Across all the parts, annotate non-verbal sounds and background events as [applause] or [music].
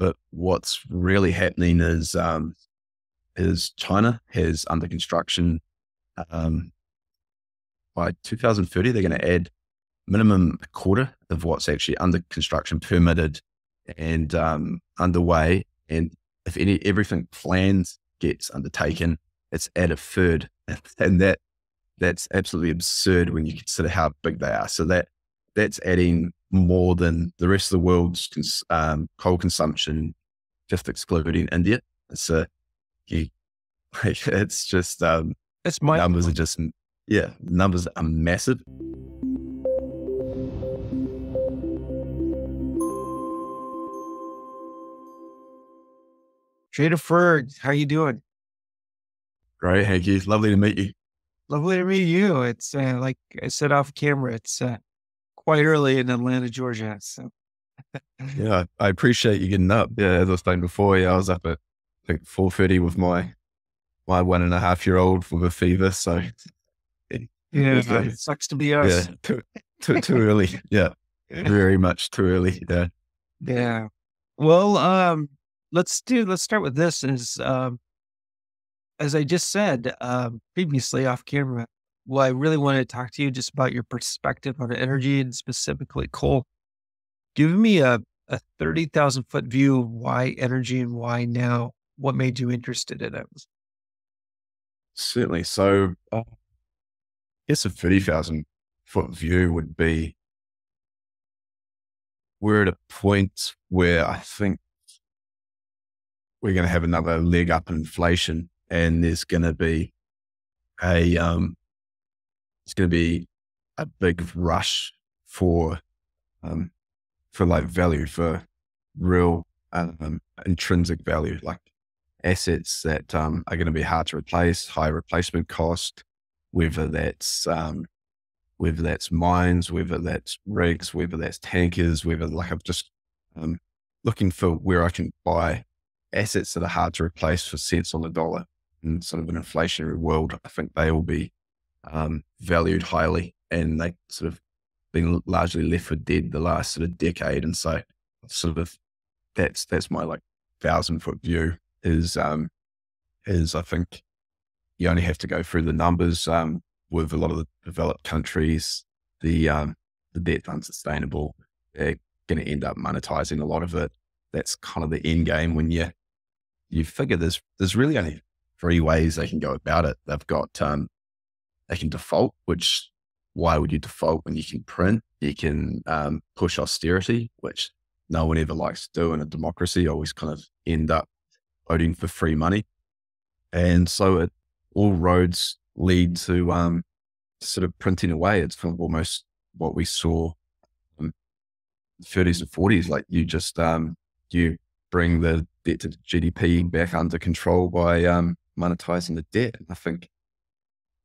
but what's really happening is um, is China has under construction um, by 2030 they're going to add minimum a quarter of what's actually under construction, permitted, and um, underway. And if any everything planned gets undertaken, it's at a third, [laughs] and that that's absolutely absurd when you consider how big they are. So that that's adding more than the rest of the world's cons- um, coal consumption, just excluding India. So you, [laughs] it's just um, it's my numbers are just yeah numbers are massive. Trader Ferg, how you doing? Great, Hanky. Lovely to meet you. Lovely to meet you. It's uh, like I said off camera. It's uh, quite early in Atlanta, Georgia. So [laughs] yeah, I appreciate you getting up. Yeah, as I was saying before, yeah, I was up at I think four thirty with my my one and a half year old with a fever. So yeah, [laughs] it sucks to be us. Yeah, too, too, too early. Yeah, very much too early. Yeah, yeah. Well, um, let's do. Let's start with this. Is um, as I just said um, previously off camera, well, I really wanted to talk to you just about your perspective on energy and specifically coal. Give me a, a 30,000 foot view of why energy and why now. What made you interested in it? Certainly. So, uh, I guess a 30,000 foot view would be we're at a point where I think we're going to have another leg up in inflation and there's going to be a um, it's going to be a big rush for um, for like value for real um, intrinsic value, like assets that um, are going to be hard to replace, high replacement cost, whether that's um, whether that's mines, whether that's rigs, whether that's tankers, whether like I'm just um, looking for where I can buy assets that are hard to replace for cents on the dollar. In sort of an inflationary world, I think they will be um, valued highly and they sort of been largely left for dead the last sort of decade. And so sort of that's, that's my like thousand foot view is, um, is I think you only have to go through the numbers, um, with a lot of the developed countries, the, um, the debt's unsustainable. They're going to end up monetizing a lot of it. That's kind of the end game when you, you figure there's, there's really only three ways they can go about it. They've got, um, they can default, which why would you default when you can print? You can um, push austerity, which no one ever likes to do in a democracy, always kind of end up voting for free money. And so it, all roads lead to um, sort of printing away. It's kind of almost what we saw in the 30s and 40s. Like you just, um, you bring the debt to GDP back under control by um, monetizing the debt. I think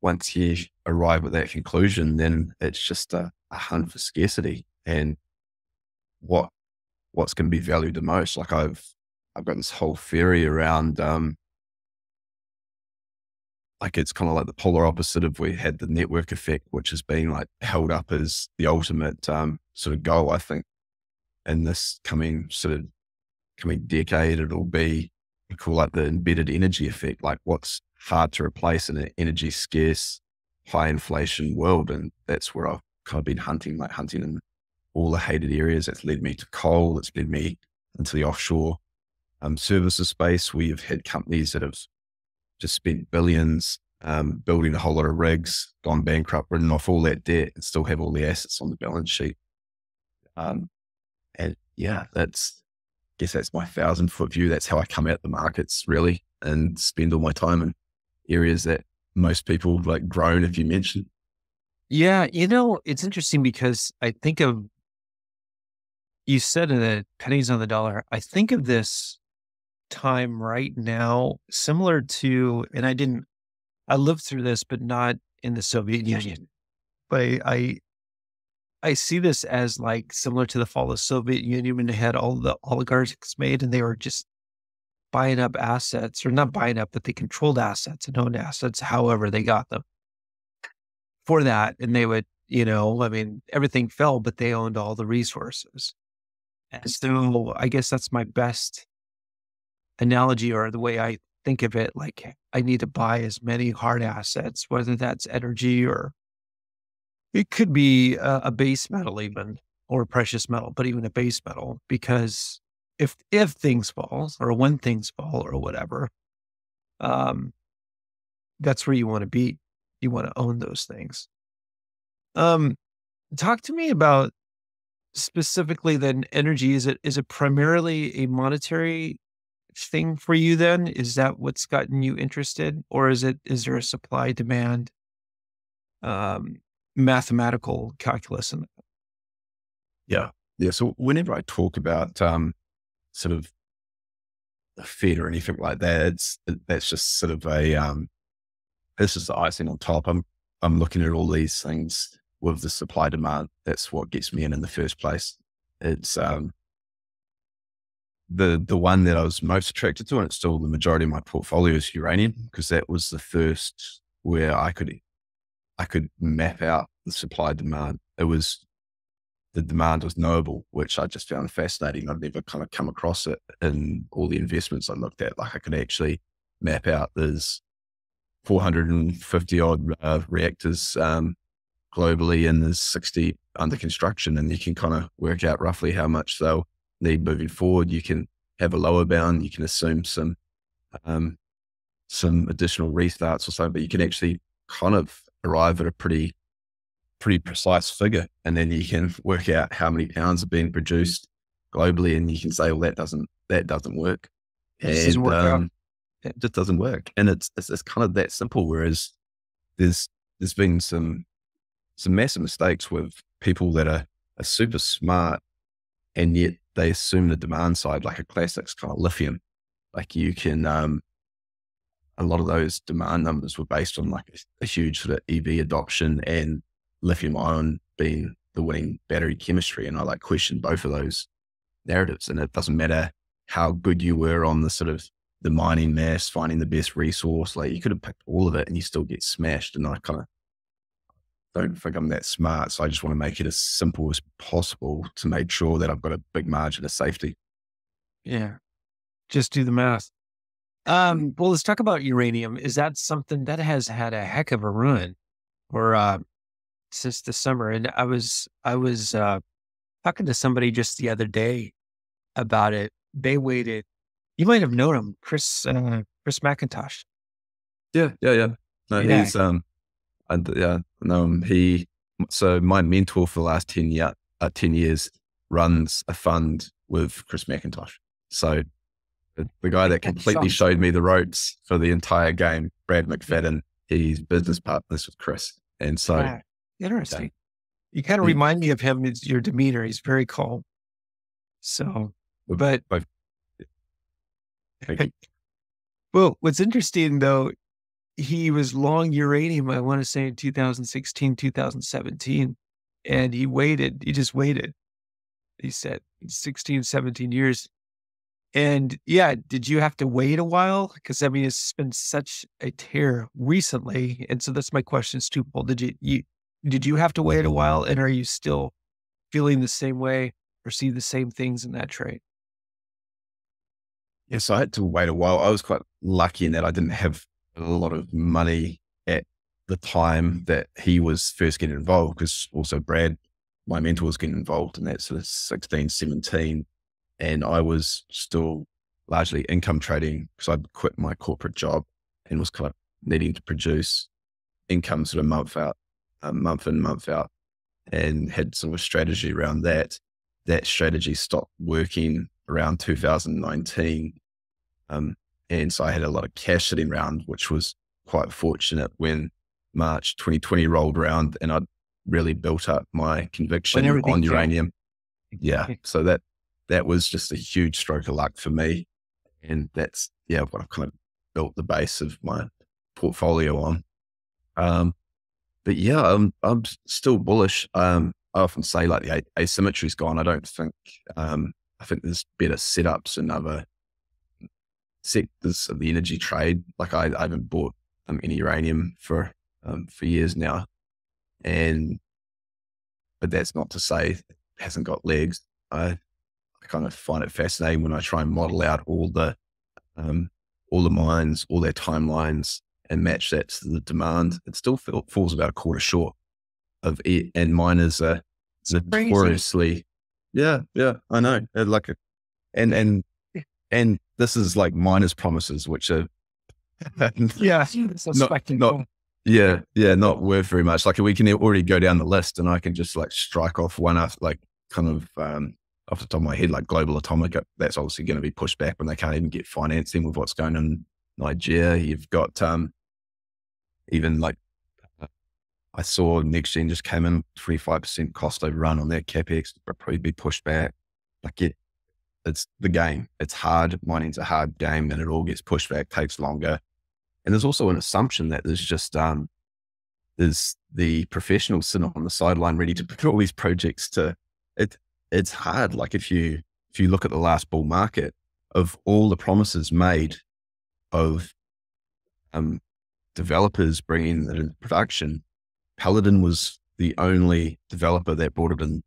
once you arrive at that conclusion, then it's just a, a hunt for scarcity and what what's going to be valued the most. Like I've I've got this whole theory around um, like it's kind of like the polar opposite of we had the network effect, which has been like held up as the ultimate um, sort of goal. I think in this coming sort of coming decade, it'll be we call like the embedded energy effect, like what's hard to replace in an energy scarce, high inflation world. And that's where I've kind of been hunting, like hunting in all the hated areas. That's led me to coal. That's led me into the offshore um, services space. We have had companies that have just spent billions um, building a whole lot of rigs, gone bankrupt, written off all that debt, and still have all the assets on the balance sheet. Um, and yeah, that's guess that's my thousand foot view. That's how I come at the markets really and spend all my time in areas that most people like groan if you mention. Yeah. You know, it's interesting because I think of, you said the pennies on the dollar. I think of this time right now, similar to, and I didn't, I lived through this, but not in the Soviet Union. But I, I I see this as like similar to the fall of the Soviet Union when they had all the oligarchs made and they were just buying up assets or not buying up, but they controlled assets and owned assets, however they got them for that. And they would, you know, I mean, everything fell, but they owned all the resources. So I guess that's my best analogy or the way I think of it. Like I need to buy as many hard assets, whether that's energy or it could be a, a base metal even or a precious metal, but even a base metal, because if if things fall or when things fall or whatever, um, that's where you want to be. You want to own those things. Um, talk to me about specifically then energy. Is it is it primarily a monetary thing for you? Then is that what's gotten you interested, or is it is there a supply demand, um, mathematical calculus in? Yeah, yeah. So whenever I talk about um, sort of the Fed or anything like that, it's that's just sort of a um, this is the icing on top. I'm I'm looking at all these things with the supply demand. That's what gets me in in the first place. It's um, the the one that I was most attracted to, and it's still the majority of my portfolio is uranium because that was the first where I could I could map out the supply demand. It was the demand was knowable, which I just found fascinating. I'd never kind of come across it in all the investments I looked at. Like I could actually map out there's 450 odd uh, reactors um, globally, and there's 60 under construction, and you can kind of work out roughly how much they'll need moving forward. You can have a lower bound, you can assume some um, some additional restarts or something, but you can actually kind of arrive at a pretty pretty precise figure. And then you can [laughs] work out how many pounds are being produced globally. And you can say, well, that doesn't, that doesn't work. And, it doesn't work um, It just doesn't work. And it's, it's, it's kind of that simple. Whereas there's, there's been some, some massive mistakes with people that are, are super smart and yet they assume the demand side, like a classics kind of lithium. Like you can, um, a lot of those demand numbers were based on like a, a huge sort of EV adoption and lithium ion being the winning battery chemistry. And I like question both of those narratives. And it doesn't matter how good you were on the sort of the mining mass, finding the best resource. Like you could have picked all of it and you still get smashed. And I kind of don't think I'm that smart. So I just want to make it as simple as possible to make sure that I've got a big margin of safety. Yeah. Just do the math. Um, well, let's talk about uranium. Is that something that has had a heck of a run? Or uh, since the summer. And I was, I was, uh, talking to somebody just the other day about it. They waited. You might have known him, Chris, uh, Chris MacIntosh. Yeah. Yeah. Yeah. No, yeah. he's, um, I, yeah, no, he, so my mentor for the last 10 year, uh, 10 years runs a fund with Chris MacIntosh. So the, guy that [laughs] completely showed me the ropes for the entire game, Brad McFadden, he's business partners with Chris. And so yeah. Interesting. You kind of remind me of him. It's your demeanor. He's very calm. So, but, but [laughs] well, what's interesting though, he was long uranium, I want to say in 2016, 2017, and he waited. He just waited. He said 16, 17 years. And yeah, did you have to wait a while? Because I mean, it's been such a tear recently. And so that's my question is twofold. Did you, you did you have to wait a while and are you still feeling the same way or see the same things in that trade? Yes, I had to wait a while. I was quite lucky in that I didn't have a lot of money at the time that he was first getting involved because also Brad, my mentor, was getting involved in that sort of 16, 17. And I was still largely income trading because I'd quit my corporate job and was kind of needing to produce income sort of month out uh, month in, month out, and had sort of a strategy around that. That strategy stopped working around 2019. Um, and so I had a lot of cash sitting around, which was quite fortunate when March 2020 rolled around and I'd really built up my conviction on uranium. Yeah. [laughs] So that, that was just a huge stroke of luck for me. And that's, yeah, what I've kind of built the base of my portfolio on. Um, but yeah, I'm I'm still bullish. Um, I often say like the asymmetry's gone. I don't think. Um, I think there's better setups in other sectors of the energy trade. Like I, I haven't bought um, any uranium for um, for years now, and but that's not to say it hasn't got legs. I I kind of find it fascinating when I try and model out all the um, all the mines, all their timelines, and match that to the demand. It still falls about a quarter short of it. And miners are notoriously, yeah, yeah, I know. They're like a, and and and this is like miners' promises, which are yeah, [laughs] not, not yeah, yeah, not worth very much. Like we can already go down the list, and I can just like strike off one off, like kind of um, off the top of my head, like Global Atomic. Uh, that's obviously going to be pushed back when they can't even get financing with what's going on in Nigeria. You've got um, even like I saw NexGen just came in twenty five percent cost overrun on their capex, but probably be pushed back. Like it, it's the game. It's hard. Mining's a hard game, and it all gets pushed back, takes longer. And there's also an assumption that there's just um, there's the professionals sitting on the sideline ready to [laughs] put all these projects to it. It's hard. Like if you if you look at the last bull market of all the promises made of um, developers bringing it into production, Paladin was the only developer that brought it in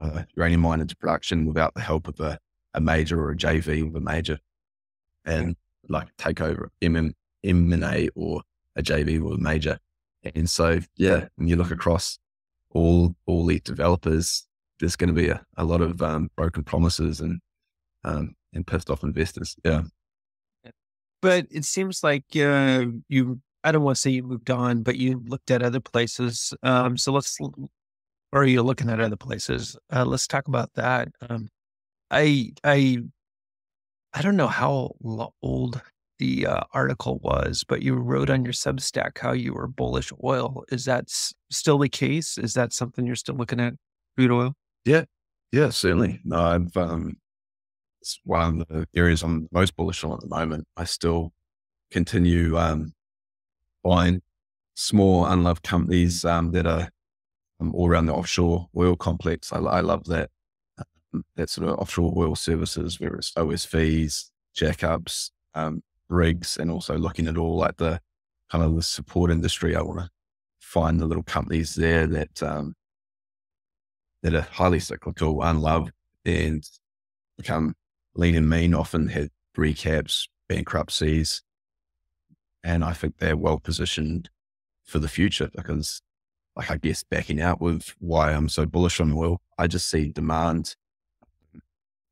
uh, uranium mine into production without the help of a, a major or a JV with a major, and like take over MM, M&A or a JV with a major. And so, yeah, when you look across all all the developers, there's going to be a, a lot of um, broken promises and um, and pissed off investors. Yeah. But it seems like uh, you I don't want to say you moved on, but you looked at other places. Um, so let's, or are you're looking at other places. Uh, let's talk about that. Um, I, I, I don't know how old the uh, article was, but you wrote on your Substack how you were bullish oil. Is that s- still the case? Is that something you're still looking at? Crude oil? Yeah, yeah, certainly. No, I've um, it's one of the areas I'm most bullish on at the moment. I still continue um, buying small unloved companies um, that are um, all around the offshore oil complex. I, I love that um, that sort of offshore oil services, whether it's OSVs, jackups, um, rigs, and also looking at all like the kind of the support industry. I want to find the little companies there that um, that are highly cyclical, unloved, and become lean and mean. Often had recaps, bankruptcies, and I think they're well positioned for the future because, like, I guess backing out with why I'm so bullish on oil, I just see demand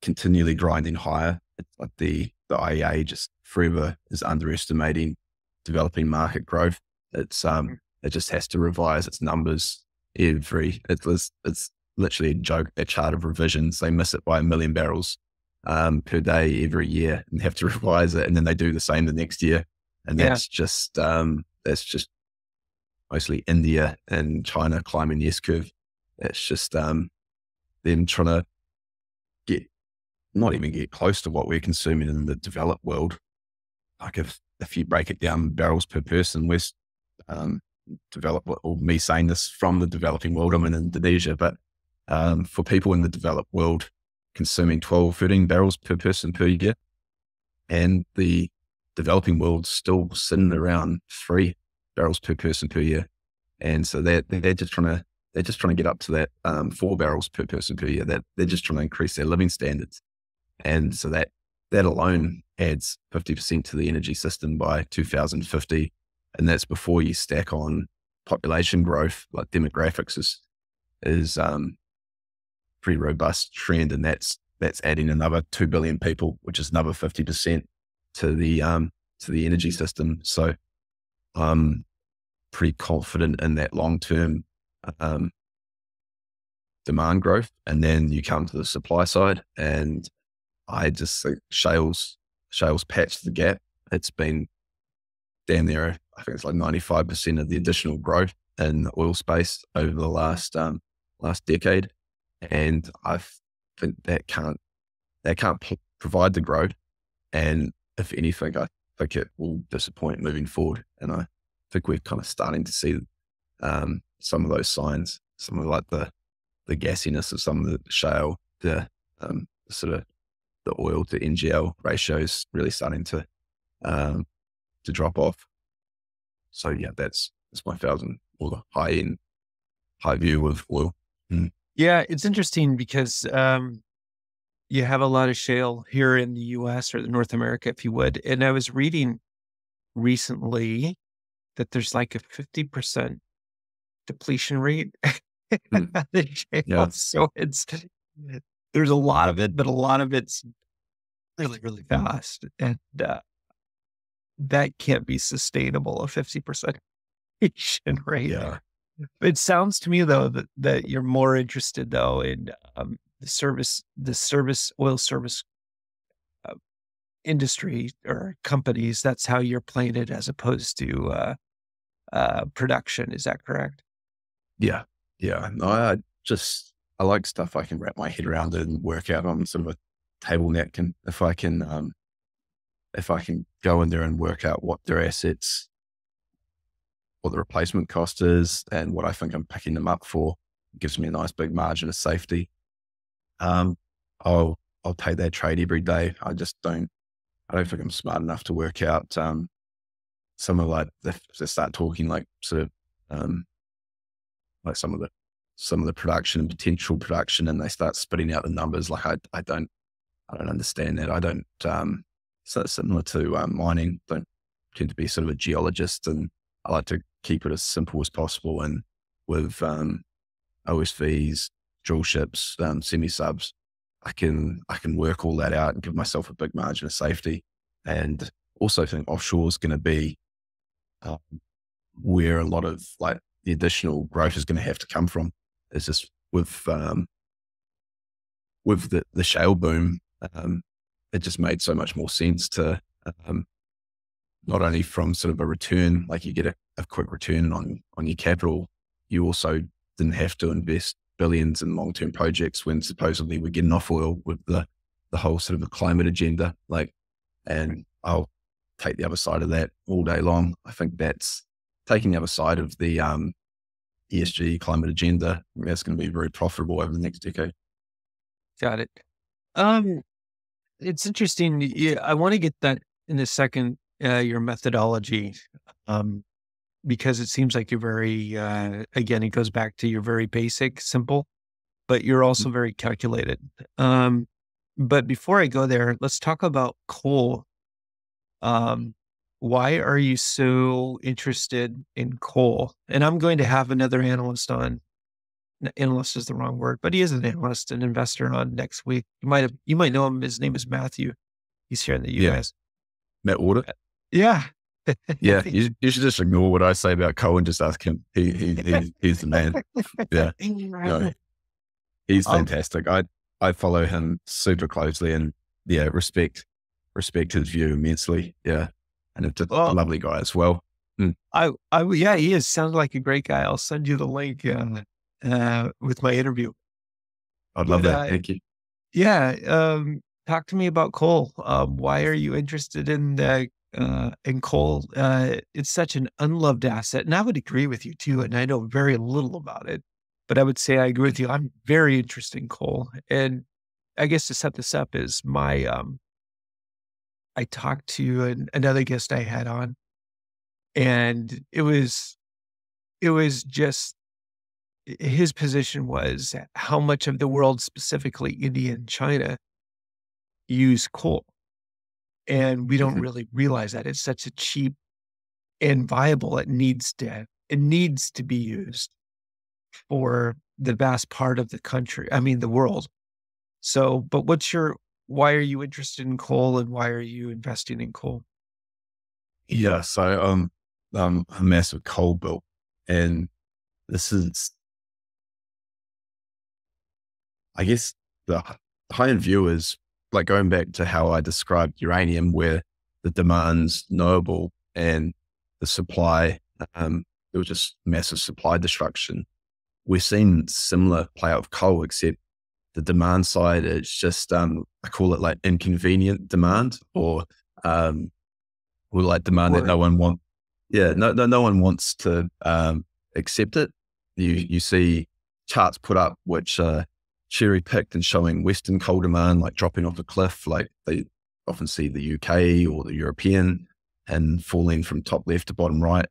continually grinding higher. It's like the, the IEA just forever is underestimating developing market growth. It's, um, mm. it just has to revise its numbers every, it's, it's literally a joke, a chart of revisions. They miss it by a million barrels um, per day every year and have to [laughs] revise it. And then they do the same the next year and that's yeah. just um, that's just mostly India and China climbing the S curve. It's just um, them trying to get not even get close to what we're consuming in the developed world. Like if if you break it down barrels per person, we're um, developed or me saying this from the developing world. I'm in Indonesia, but um, for people in the developed world consuming 12, 13 barrels per person per year, and the developing world still sitting around three barrels per person per year. And so they're, they're just trying to, they're just trying to get up to that um, four barrels per person per year. That they're just trying to increase their living standards. And so that, that alone adds 50% to the energy system by 2050. And that's before you stack on population growth, like demographics is, is, um, pretty robust trend. And that's, that's adding another 2 billion people, which is another 50% to the um, to the energy system. So I'm pretty confident in that long term um, demand growth. And then you come to the supply side, and I just think shales shales patched the gap. It's been damn near, I think it's like 95% of the additional growth in the oil space over the last um, last decade. And I think that can't that can't provide the growth. And if anything, I think it will disappoint moving forward. And I think we're kind of starting to see um, some of those signs, some of like the the gassiness of some of the shale, the um, sort of the oil to NGL ratios really starting to um, to drop off. So yeah, that's that's my thousand or the high end high view of oil. Mm. Yeah, it's interesting because um, you have a lot of shale here in the US or North America, if you would. And I was reading recently that there's like a 50% depletion rate. [laughs] Mm. yeah. So it's, there's a lot of it, but a lot of it's really, really fast. And uh, that can't be sustainable, a 50% [laughs] depletion rate. Yeah. It sounds to me though that, that you're more interested though in um, the service, the service, oil service uh, industry or companies. That's how you're playing it as opposed to uh, uh, production. Is that correct? Yeah. Yeah. No, I just, I like stuff I can wrap my head around and work out on sort of a table napkin. If I can, um, if I can go in there and work out what their assets, what the replacement cost is, and what I think I'm picking them up for, gives me a nice big margin of safety um, I'll I'll take that trade every day. I just don't I don't think I'm smart enough to work out um, some of like they, they start talking like sort of um, like some of the some of the production and potential production, and they start spitting out the numbers. Like I I don't I don't understand that. I don't um, so similar to um, mining. Don't tend to be sort of a geologist, and I like to keep it as simple as possible. And with um, OSVs, drill ships, um, semi subs, I can I can work all that out and give myself a big margin of safety. And also think offshore is going to be um, where a lot of like the additional growth is going to have to come from. It's just with um, with the, the shale boom, um, it just made so much more sense to um, not only from sort of a return, like you get a, a quick return on on your capital, you also didn't have to invest billions in long term projects when supposedly we're getting off oil with the the whole sort of the climate agenda. Like, and I'll take the other side of that all day long. I think that's taking the other side of the um, ESG climate agenda. That's going to be very profitable over the next decade. Got it. Um, it's interesting. Yeah, I want to get that in a second. Uh, your methodology. Um, because it seems like you're very, uh, again, it goes back to you're very basic, simple, but you're also mm-hmm. very calculated. Um, but before I go there, let's talk about coal. Um, why are you so interested in coal? And I'm going to have another analyst on. Analyst is the wrong word, but he is an analyst, an investor on next week. You might have, you might know him. His name is Matthew. He's here in the U.S. Yeah. Matt Warder. Yeah, yeah, [laughs] you, you, should just ignore what I say about coal and just ask him. He, he, he he's the man. Yeah, no, he's fantastic. I I follow him super closely and yeah, respect respect his view immensely. Yeah, and it's a well, lovely guy as well. Mm. I I yeah, he is. Sounds like a great guy. I'll send you the link uh, uh, with my interview. I'd love but, that. Uh, Thank you. Yeah. Um, talk to me about coal. Um, why are you interested in the uh, and coal, uh, it's such an unloved asset. And I would agree with you too. And I know very little about it, but I would say I agree with you. I'm very interested in coal. And I guess to set this up is my, um, I talked to an, another guest I had on and it was, it was just, his position was how much of the world, specifically India and China, use coal and we don't mm-hmm. really realize that it's such a cheap and viable. It needs to it needs to be used for the vast part of the country. I mean, the world. So, but what's your why are you interested in coal and why are you investing in coal? Yeah, so um, I'm a massive coal bill, and this is, I guess, the high end view is like going back to how I described uranium, where the demand's knowable and the supply, um, there was just massive supply destruction. We're seeing similar play out of coal, except the demand side is just, um, I call it like inconvenient demand or, um, or like demand that no one wants. Yeah, no, no, no one wants to, um, accept it. You, you see charts put up, which, uh, cherry picked and showing Western coal demand like dropping off a cliff, like they often see the UK or the European and falling from top left to bottom right.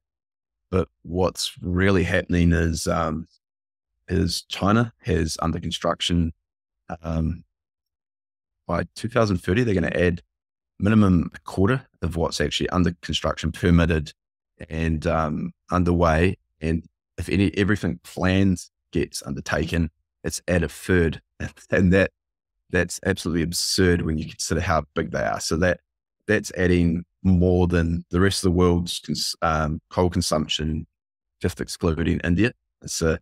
But what's really happening is um, is China has under construction um, by 2030, they're going to add minimum a quarter of what's actually under construction, permitted, and um, underway. And if any everything planned gets undertaken, it's at a third, [laughs] and that that's absolutely absurd when you consider how big they are. So that that's adding more than the rest of the world's cons- um, coal consumption, just excluding India. So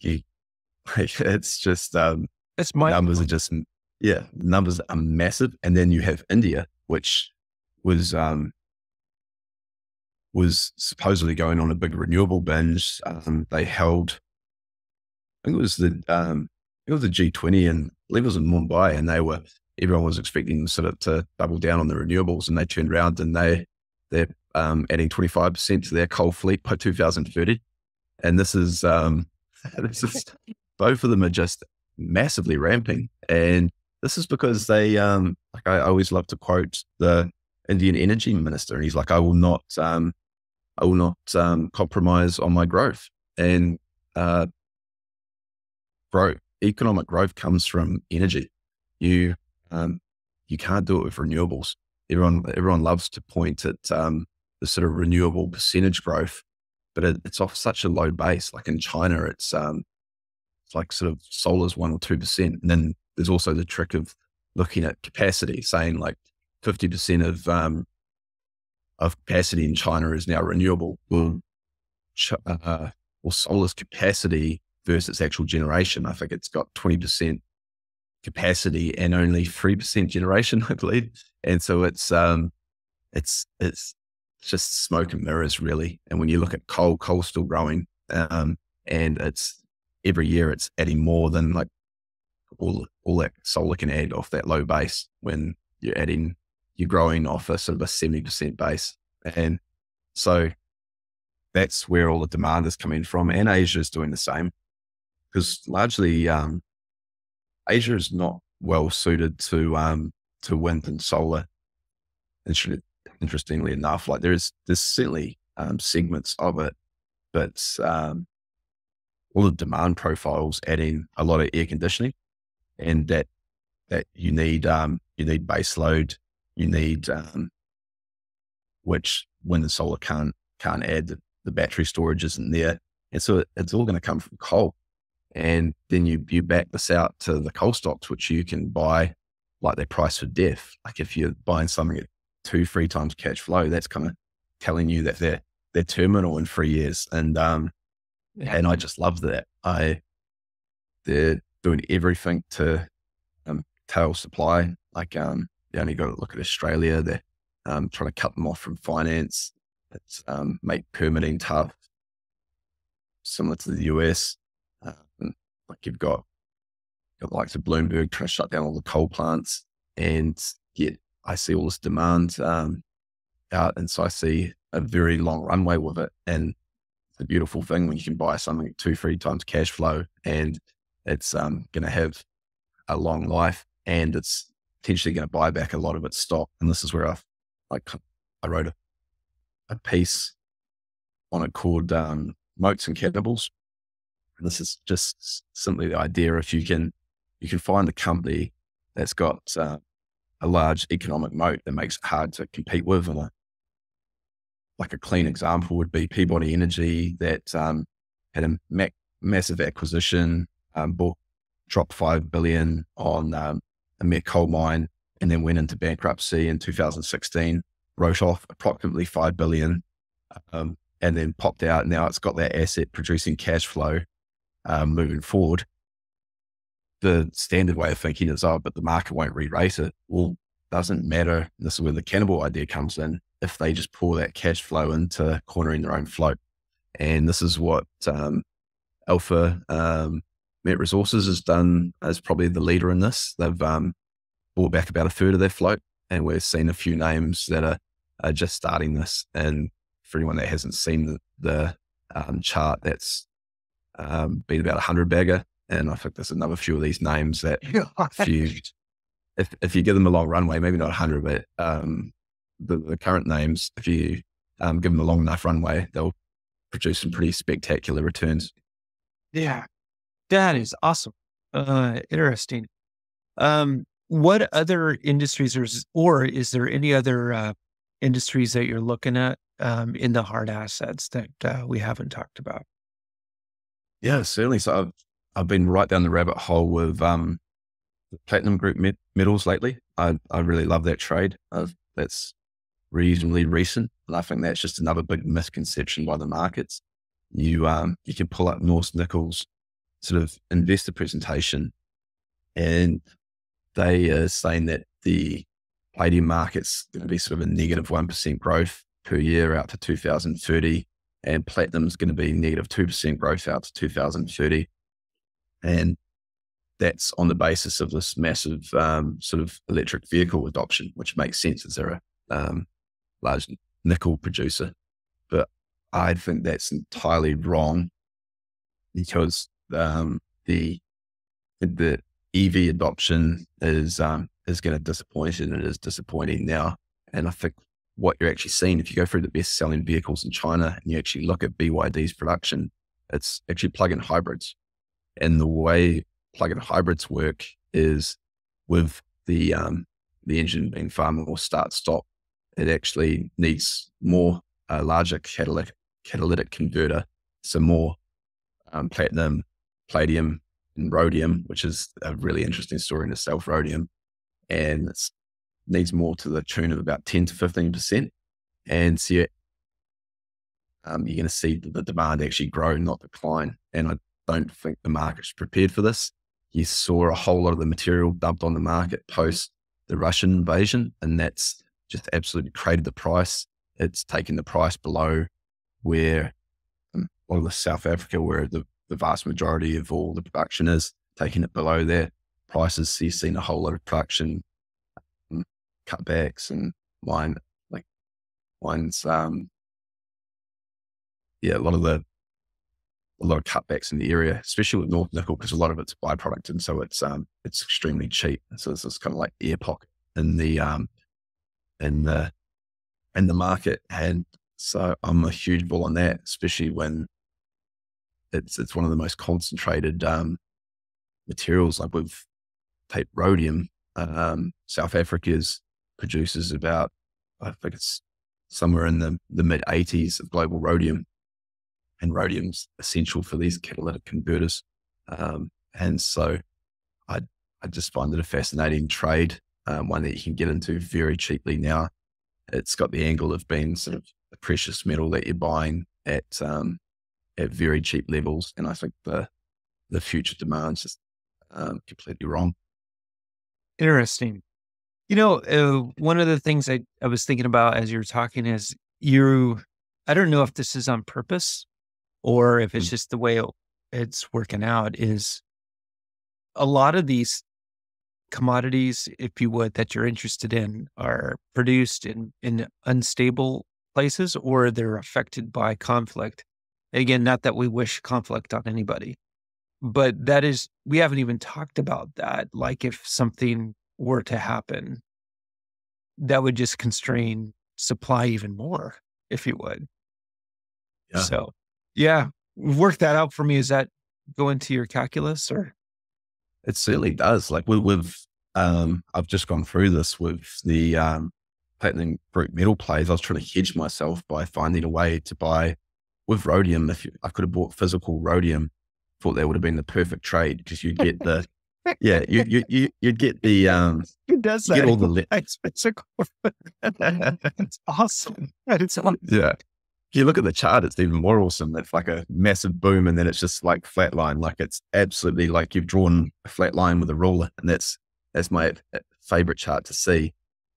you, [laughs] it's just um, it's my numbers are just yeah numbers are massive, and then you have India, which was um, was supposedly going on a big renewable binge. Um, they held, I think it was the um, it was the G20 and I it was in Mumbai, and they were everyone was expecting sort of to double down on the renewables, and they turned around and they they're um, adding 25 percent to their coal fleet by 2030, and this is um, [laughs] this is both of them are just massively ramping, and this is because they um, like I always love to quote the Indian energy minister, and he's like, I will not um, I will not um, compromise on my growth, and uh, growth economic growth comes from energy. You um, you can't do it with renewables. Everyone everyone loves to point at um, the sort of renewable percentage growth, but it, it's off such a low base. Like in China, it's um, it's like sort of solar's one or two percent, and then there's also the trick of looking at capacity, saying like fifty percent of um, of capacity in China is now renewable. Well, uh, well, solar's capacity versus actual generation. I think it's got 20% capacity and only 3% generation, [laughs] I believe. And so it's, um, it's, it's just smoke and mirrors really. And when you look at coal, coal's still growing. Um, and it's every year it's adding more than like all, all that solar can add off that low base when you're adding, you're growing off a sort of a 70% base. And so that's where all the demand is coming from. And Asia is doing the same because largely um, Asia is not well suited to um, to wind and solar. Interestingly enough, like there's there's certainly um, segments of it, but um, all the demand profiles adding a lot of air conditioning, and that that you need um, you need base load, you need um, which wind and solar can't can't add. The, battery storage isn't there, and so it, it's all going to come from coal. And then you, you back this out to the coal stocks, which you can buy like their price for death. Like if you're buying something at two, three times cash flow, that's kind of telling you that they're, they're terminal in three years. And, um, yeah. and I just love that. I, they're doing everything to, um, tail supply. Like, um, you only got to look at Australia. They're, um, trying to cut them off from finance. It's, um, make permitting tough, similar to the US. Like you've got, the likes of Bloomberg trying to shut down all the coal plants, and yet I see all this demand um, out, and so I see a very long runway with it. And it's a beautiful thing when you can buy something two, three times cash flow, and it's um, going to have a long life, and it's potentially going to buy back a lot of its stock. And this is where I, like, I wrote a, a piece on it called um, "Moats and Cannibals," This is just simply the idea. If you can, you can find a company that's got uh, a large economic moat that makes it hard to compete with. And a, like a clean example would be Peabody Energy that um, had a ma- massive acquisition, um, bought, dropped five billion on um, a met coal mine, and then went into bankruptcy in 2016. Wrote off approximately five billion, um, and then popped out. Now it's got that asset producing cash flow um, moving forward, the standard way of thinking is, oh, but the market won't re-rate it. Well, doesn't matter. This is where the cannibal idea comes in. If they just pour that cash flow into cornering their own float, and this is what um, Alpha um, Met Resources has done as probably the leader in this. They've um, bought back about a third of their float, and we've seen a few names that are, are just starting this. And for anyone that hasn't seen the, the um, chart, that's um, been about a hundred bagger. And I think there's another few of these names that [laughs] if you, if, if you give them a long runway, maybe not a hundred, but um, the, the, current names, if you um, give them a long enough runway, they'll produce some pretty spectacular returns. Yeah, that is awesome. Uh, interesting. Um, what other industries or, or is there any other uh, industries that you're looking at um, in the hard assets that uh, we haven't talked about? Yeah, certainly. So I've, I've been right down the rabbit hole with um, platinum group met- metals lately. I, I really love that trade. I've, that's reasonably recent. And I think that's just another big misconception by the markets. You, um, you can pull up Norilsk Nickel's sort of investor presentation and they are saying that the palladium market's going to be sort of a negative 1 growth per year out to 2030 and platinum's going to be negative 2% growth out to 2030. And that's on the basis of this massive um, sort of electric vehicle adoption, which makes sense as they're a um, large nickel producer. But I think that's entirely wrong because um, the the EV adoption is um, is going to disappoint and it is disappointing now. And I think what you're actually seeing, if you go through the best selling vehicles in China and you actually look at BYD's production, it's actually plug-in hybrids. And the way plug-in hybrids work is with the um, the engine being far more start-stop. It actually needs more uh, larger catalytic catalytic converter, so more um, platinum, palladium, and rhodium, which is a really interesting story in itself. Rhodium, and it needs more to the tune of about ten to fifteen percent. And so, um, you're going to see the demand actually grow, not decline. And I don't think the market's prepared for this you saw a whole lot of the material dumped on the market post the Russian invasion, and that's just absolutely created the price. It's taken the price below where um, of the South Africa, where the, the vast majority of all the production is, taking it below their prices. So you've seen a whole lot of production cutbacks and wine, like wines. Um, yeah, a lot of the a lot of cutbacks in the area, especially with Nornickel, because a lot of it's byproduct, and so it's um it's extremely cheap. So it's this kind of like air pocket in the um in the in the market, and so I'm a huge bull on that, especially when it's it's one of the most concentrated um materials. Like with tape rhodium, um, South Africa's produces about I think it's somewhere in the the mid 80s of global rhodium and rhodium's essential for these catalytic converters. Um, and so I, I just find it a fascinating trade, um, one that you can get into very cheaply now. It's got the angle of being sort of a precious metal that you're buying at, um, at very cheap levels. And I think the, the future demand's just um, completely wrong. Interesting. You know, uh, one of the things I, I was thinking about as you were talking is you, I don't know if this is on purpose, or if it's mm. just the way it's working out is a lot of these commodities, if you would, that you're interested in are produced in, in unstable places or they're affected by conflict. Again, not that we wish conflict on anybody, but that is, we haven't even talked about that. Like if something were to happen, that would just constrain supply even more, if you would. Yeah. So yeah, work that out for me. Is that go into your calculus or? It certainly does. Like we, have um, I've just gone through this with the um, platinum group metal plays. I was trying to hedge myself by finding a way to buy with rhodium. If you, I could have bought physical rhodium, thought that would have been the perfect trade because you get the [laughs] yeah, you you you you'd get the um. Who does that? Get all the li- [laughs] physical. [laughs] That's awesome. It's yeah if you look at the chart, it's even more awesome. It's like a massive boom and then it's just like flat line. Like it's absolutely like you've drawn a flat line with a ruler. And that's, that's my favorite chart to see.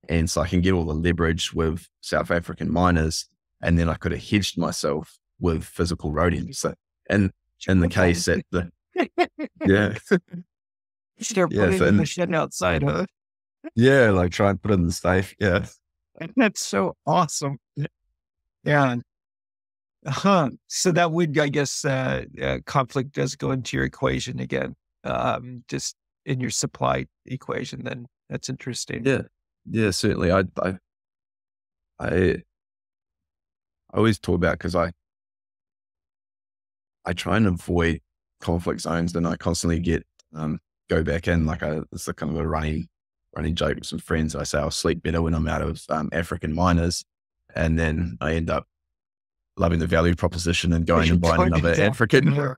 And so I can get all the leverage with South African miners. And then I could have hedged myself with physical rhodium. So, and in the case that the, [laughs] yeah. Start putting yeah, so, the shit outside, huh? Yeah, like try and put it in the safe. Yeah. And [laughs] That's so awesome. Yeah. Huh. So that would, I guess, uh, uh, conflict does go into your equation again, um, just in your supply equation. Then that's interesting. Yeah, yeah, certainly. I, I, I, I always talk about because I, I try and avoid conflict zones. and I constantly get um, go back in like a it's a kind of a running running joke with some friends. I say I'll sleep better when I'm out of um, African miners. And then I end up loving the value proposition and going and buying another African [laughs]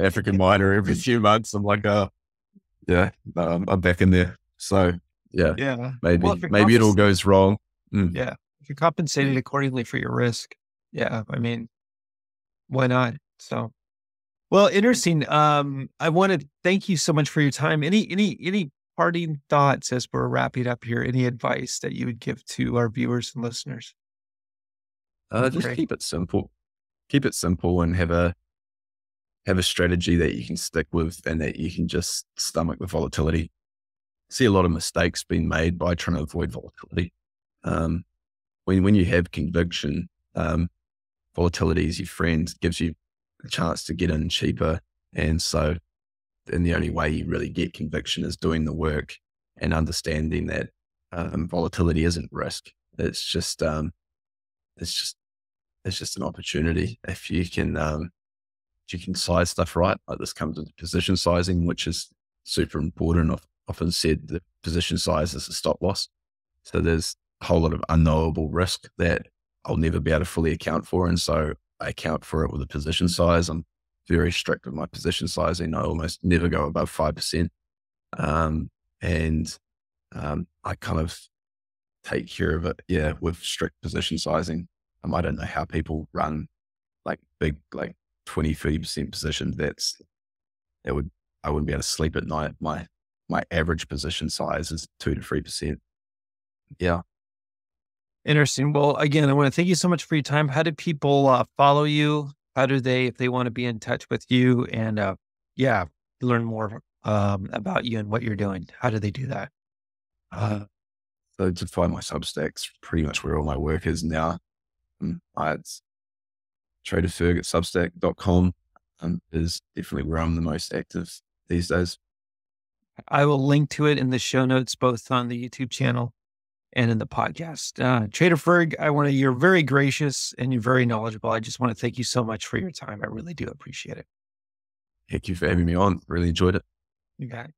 African miner every few months. I'm like, oh, yeah, um, I'm back in there. So yeah, yeah, maybe well, maybe it all goes wrong. Mm. Yeah, if you're compensated accordingly for your risk, yeah, I mean, why not? So, well, interesting. Um, I want to thank you so much for your time. Any any any parting thoughts as we're wrapping up here? Any advice that you would give to our viewers and listeners? Uh, just Great. keep it simple. Keep it simple and have a have a strategy that you can stick with and that you can just stomach the volatility. See a lot of mistakes being made by trying to avoid volatility. Um, when when you have conviction, um, volatility is your friend, gives you a chance to get in cheaper. And so, and the only way you really get conviction is doing the work and understanding that um, volatility isn't risk. It's just, um, it's just, it's just an opportunity. If you can, um, if you can size stuff right, like this comes into position sizing, which is super important. I've often said the position size is a stop loss. So there's a whole lot of unknowable risk that I'll never be able to fully account for. And so I account for it with a position size. I'm very strict with my position sizing. I almost never go above 5%. Um, and um, I kind of take care of it, yeah, with strict position sizing. Um, I don't know how people run like big, like 20, 30% positions. That's, it would, I wouldn't be able to sleep at night. My, my average position size is two to 3%. Yeah. Interesting. Well, again, I want to thank you so much for your time. How do people uh, follow you? How do they, if they want to be in touch with you and, uh, yeah, learn more um, about you and what you're doing? How do they do that? Uh, so to find my Substacks, pretty much where all my work is now. Um, I, it's traderferg at substack.com um, is definitely where I'm the most active these days. I will link to it in the show notes, both on the YouTube channel and in the podcast. Uh, Trader Ferg, I want to, you're very gracious and you're very knowledgeable. I just want to thank you so much for your time. I really do appreciate it. Thank you for having me on. Really enjoyed it. You got it.